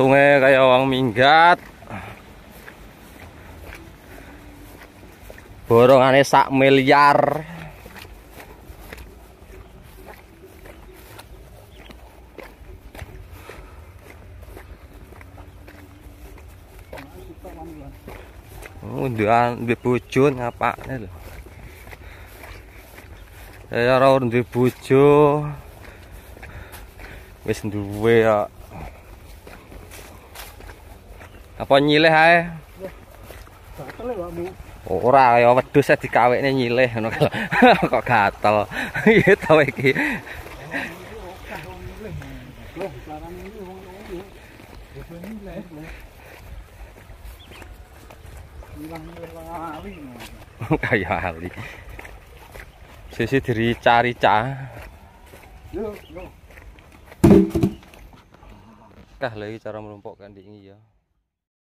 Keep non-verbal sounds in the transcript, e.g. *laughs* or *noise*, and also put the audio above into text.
sungai kayak orang minggat. Borongannya sak miliar. Unduan duwe bojo ngapaknya lho. Ya ora duwe bojo. Wis duwe ya apa nyilih ae? Ora ya wedhus e dikawekne nyilih ngono kok *laughs* gatel. *laughs* Iya to iki. Loh, larang ini wong ngomong. Wis nilai. Hilang lali. Kaya ali. Sisi dirica-rica. Yo, yo. Kah lagi cara melumpukkan di ini ya.